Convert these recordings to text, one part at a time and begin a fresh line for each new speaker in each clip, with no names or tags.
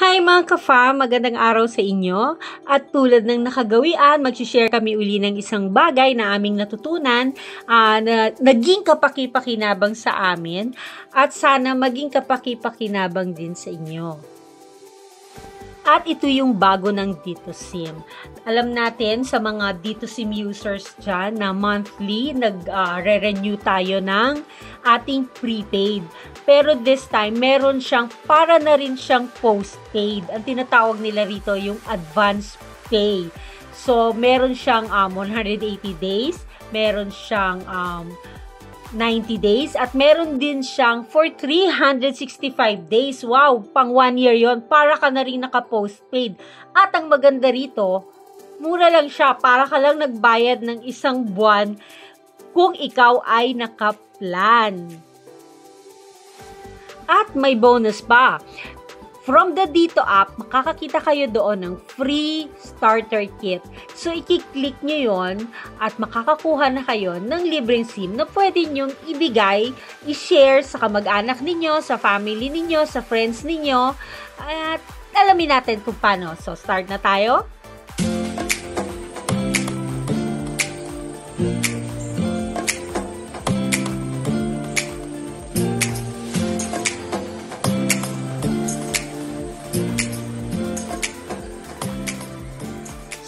Hi mga ka-fam, magandang araw sa inyo. At tulad ng nakagawian, mag-share kami uli ng isang bagay na aming natutunan uh, na naging kapaki-pakinabang sa amin at sana maging kapaki-pakinabang din sa inyo. At ito yung bago ng Dito Sim. Alam natin sa mga Dito Sim users dyan na monthly nag-re-renew uh, tayo ng ating prepaid. Pero this time, meron siyang, para na rin siyang postpaid. Ang tinatawag nila rito yung advance pay. So, meron siyang um, 180 days, meron siyang um, 90 days, at meron din siyang for 365 days. Wow, pang 1 year yon Para ka na rin naka-postpaid. At ang maganda rito, mura lang siya. Para ka lang nagbayad ng isang buwan kung ikaw ay naka-plan. At may bonus pa. From the Dito app, makakakita kayo doon ng free starter kit. So, i-click nyo yon at makakakuha na kayo ng libreng SIM na pwede nyong ibigay, i-share sa kamag-anak ninyo, sa family ninyo, sa friends ninyo. At alamin natin kung paano. So, start na tayo.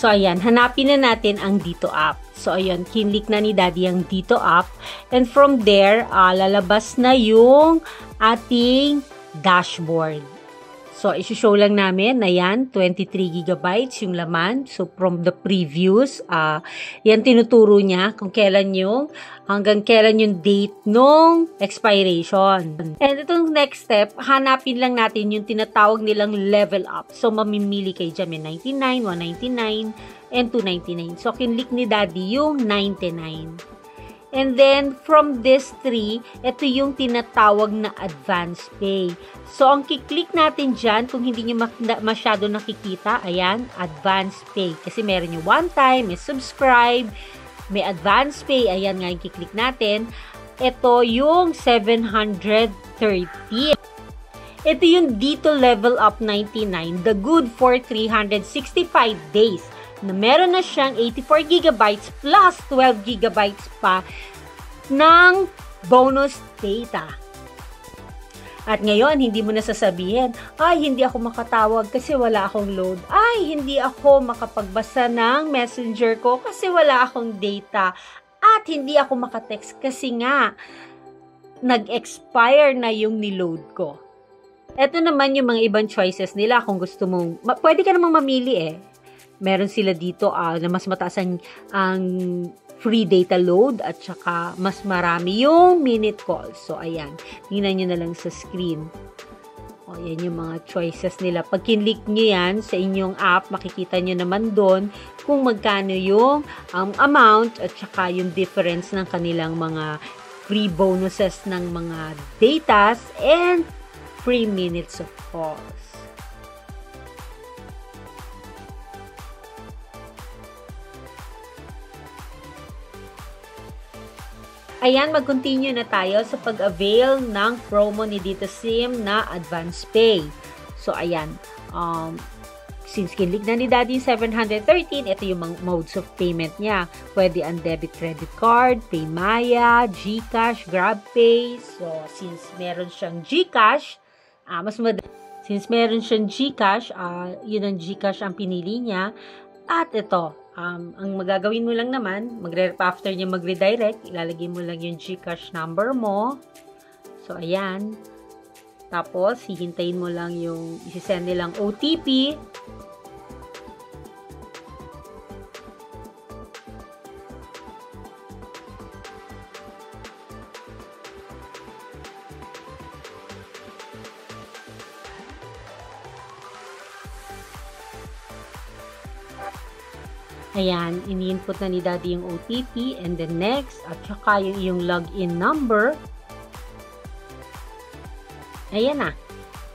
So, ayan, hanapin na natin ang Dito app. So, ayan, kinlik na ni Daddy ang Dito app. And from there, uh, lalabas na yung ating dashboard. So, isi-show lang namin na yan, 23 gigabytes yung laman. So, from the previews, uh, yan tinuturo niya kung kailan yung, hanggang kailan yung date nung expiration. And itong next step, hanapin lang natin yung tinatawag nilang level up. So, mamimili kayo dyan, may 99, 199, and 299. So, kinlik ni Daddy yung 99. And then, from this tree, ito yung tinatawag na advance pay. So, ang kiklik natin dyan, kung hindi nyo masyado nakikita, ayan, advance pay. Kasi meron yung one time, may subscribe, may advance pay, ayan nga yung kiklik natin. Ito yung 730. Ito yung dito level up 99, the good for 365 days na meron na siyang 84 gigabytes plus 12 gigabytes pa ng bonus data. At ngayon, hindi mo na sasabihin, ay, hindi ako makatawag kasi wala akong load. Ay, hindi ako makapagbasa ng messenger ko kasi wala akong data. At hindi ako makatext kasi nga, nag-expire na yung niload ko. Ito naman yung mga ibang choices nila kung gusto mong, pwede ka namang mamili eh meron sila dito uh, na mas mataas ang, ang free data load at saka mas marami yung minute calls. So, ayan. Tingnan nyo na lang sa screen. O, yan yung mga choices nila. Pag kinlik nyo yan sa inyong app, makikita nyo naman doon kung magkano yung um, amount at saka yung difference ng kanilang mga free bonuses ng mga datas and free minutes of calls. Ayan, mag-continue na tayo sa pag-avail ng promo ni Dito Sim na Advance Pay. So, ayan. Um, since kinlig na ni Daddy 713, ito yung modes of payment niya. Pwede ang debit credit card, Paymaya, GCash, GrabPay. So, since meron siyang GCash, uh, mas mad- since meron siyang GCash, uh, yun ang GCash ang pinili niya. At ito, Um, ang magagawin mo lang naman, magre after niya mag-redirect, ilalagay mo lang yung GCash number mo. So, ayan. Tapos, hihintayin mo lang yung isi-send nilang OTP. Ayan, ini-input na ni Daddy yung OTP and then next, at saka yung iyong login number. Ayan na.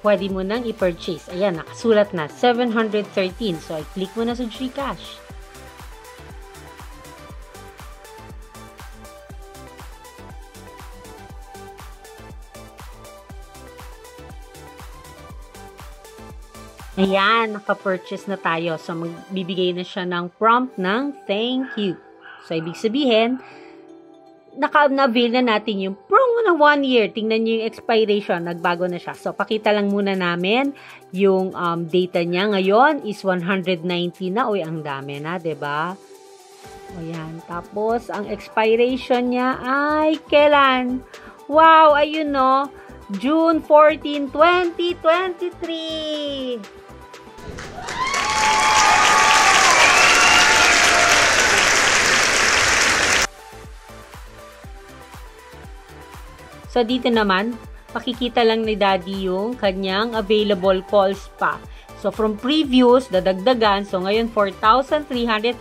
Pwede mo nang i-purchase. Ayan, nakasulat na. 713. So, i-click mo na sa Gcash. Ayan, naka-purchase na tayo. So, magbibigay na siya ng prompt ng thank you. So, ibig sabihin, naka-avail na natin yung promo ng one year. Tingnan nyo yung expiration, nagbago na siya. So, pakita lang muna namin yung um, data niya. Ngayon is 190 na. Uy, ang dami na, ba diba? O yan. Tapos, ang expiration niya ay kailan? Wow, ayun no. June 14, 2023. So, dito naman, pakikita lang ni Daddy yung kanyang available calls pa. So, from previous, dadagdagan. So, ngayon, 4,338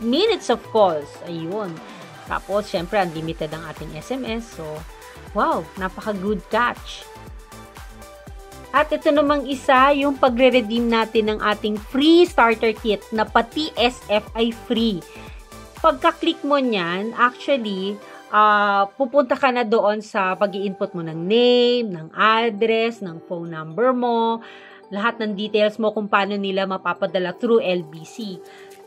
minutes of calls. Ayun. Tapos, syempre, unlimited ang ating SMS. So, wow, napaka-good catch. At ito namang isa, yung pagre-redeem natin ng ating free starter kit na pati SF ay free. Pagka-click mo niyan, actually, uh, pupunta ka na doon sa pag input mo ng name, ng address, ng phone number mo, lahat ng details mo kung paano nila mapapadala through LBC.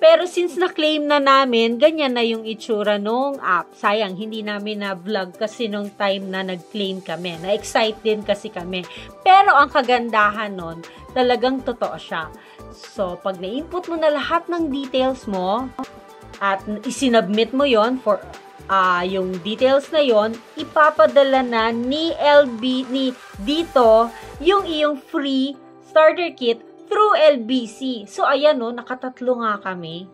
Pero since na-claim na namin, ganyan na yung itsura nung app. Sayang, hindi namin na-vlog kasi nung time na nag-claim kami. Na-excite din kasi kami. Pero ang kagandahan nun, talagang totoo siya. So, pag na-input mo na lahat ng details mo, at isinubmit mo yon for uh, yung details na yon ipapadala na ni LB ni dito yung iyong free starter kit through LBC. So ayan no, nakatatlo nga kami.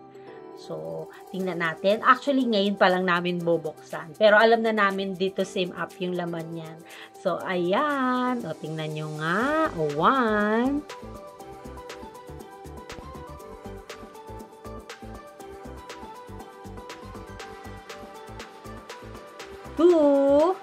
So, tingnan natin. Actually, ngayon pa lang namin bubuksan. Pero alam na namin dito same app yung laman niyan. So, ayan. O, tingnan nyo nga. O, one. two,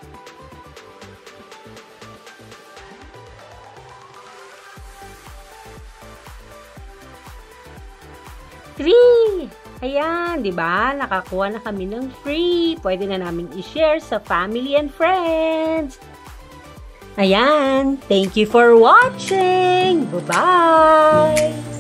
three. Ayan, di ba? Nakakuha na kami ng free. Pwede na namin i-share sa family and friends. Ayan, thank you for watching. Bye-bye!